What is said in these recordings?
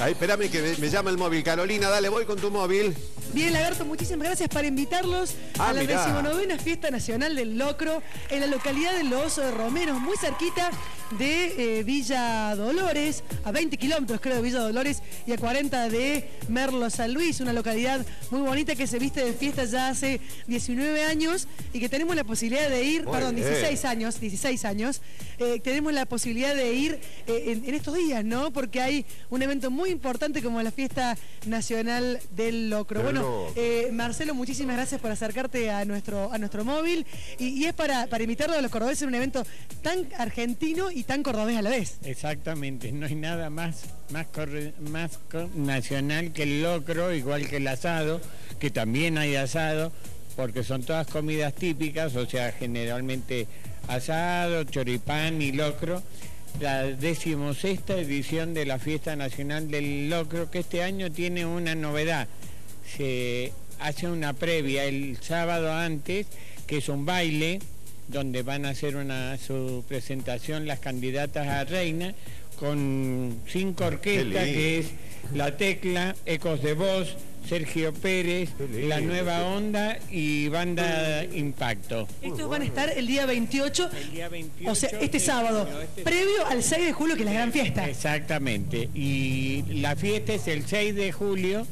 Ahí, espérame que me, me llama el móvil. Carolina, dale, voy con tu móvil. Bien, Lagarto, muchísimas gracias para invitarlos Ah, a la mirá. decimonovena Fiesta Nacional del Locro en la localidad de Los Romeros, muy cerquita de eh, Villa Dolores, a 20 kilómetros creo de Villa Dolores y a 40 de Merlo San Luis, una localidad muy bonita que se viste de fiesta ya hace 19 años y que tenemos la posibilidad de ir, Muy perdón, bien. 16 años, 16 años, eh, tenemos la posibilidad de ir eh, en, en estos días, ¿no? Porque hay un evento muy importante como la Fiesta Nacional del Locro. Del Bueno, Locro. eh, Marcelo, muchísimas gracias por acercarte a nuestro, a nuestro móvil y, y es para, para invitarlo a los cordobeses en un evento tan argentino y tan cordobés a la vez. Exactamente, no hay nada más, más, corre- más nacional que el locro, igual que el asado, que también hay asado, porque son todas comidas típicas, o sea, generalmente asado, choripán y locro. La decimosexta edición de la Fiesta Nacional del Locro, que este año tiene una novedad. Se hace una previa el sábado antes, que es un baile, donde van a hacer una, su presentación las candidatas a reina con cinco orquestas, que es La Tecla, Ecos de Voz, Sergio Pérez, La Nueva Onda y Banda Impacto. Estos van a estar el día 28, El día 28 o sea, este sábado, este- previo al 6 de julio, que es la gran fiesta. Exactamente. Y la fiesta es el 6 de julio,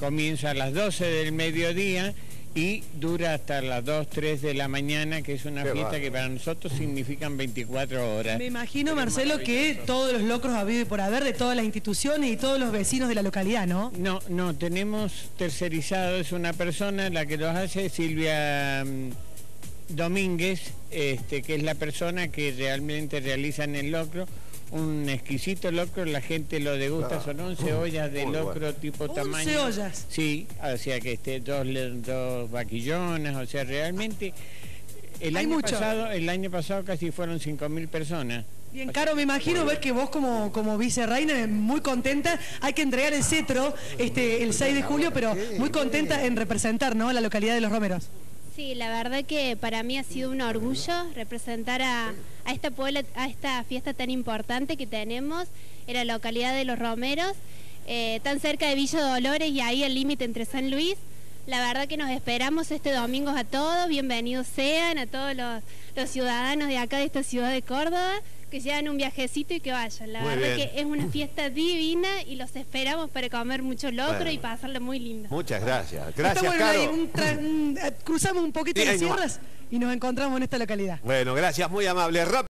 comienza a las 12 del mediodía y dura hasta las 2, 3 de la mañana, que es una Qué fiesta que para nosotros significan 24 horas. Me imagino, Marcelo, que todos los locros habido y por haber de todas las instituciones y todos los vecinos de la localidad, ¿no? No, no, tenemos tercerizado, es una persona, la que los hace, Silvia mm, Domínguez, este, que es la persona que realmente realiza en el locro. Un exquisito locro, la gente lo degusta, Claro. son 11 ollas de Muy locro bueno. tipo 11 tamaño. ollas. Sí, o sea que este, dos, le- dos vaquillonas, o sea, realmente el Hay año, mucho. pasado, el año pasado casi fueron 5.000 personas. Bien, Caro, me imagino ver que vos como, como vicereina, muy contenta, hay que entregar el cetro este, el 6 de julio, pero muy contenta en representar ¿no? la localidad de Los Romeros. Sí, la verdad que para mí ha sido un orgullo representar a, a esta a esta fiesta tan importante que tenemos en la localidad de Los Romeros, eh, tan cerca de Villa Dolores y ahí el límite entre San Luis. La verdad que nos esperamos este domingo a todos, bienvenidos sean a todos los, los ciudadanos de acá de esta ciudad de Córdoba, que se hagan un viajecito y que vayan. La Muy verdad bien. que es una fiesta divina y los esperamos para comer mucho locro Bueno. y pasarlo muy lindo. Muchas gracias. Gracias, bueno, ahí, Caro. un tra- un- cruzamos un poquito Sí, las sierras y nos encontramos en esta localidad. Bueno, gracias, muy amable. Rápido.